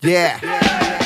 Yeah.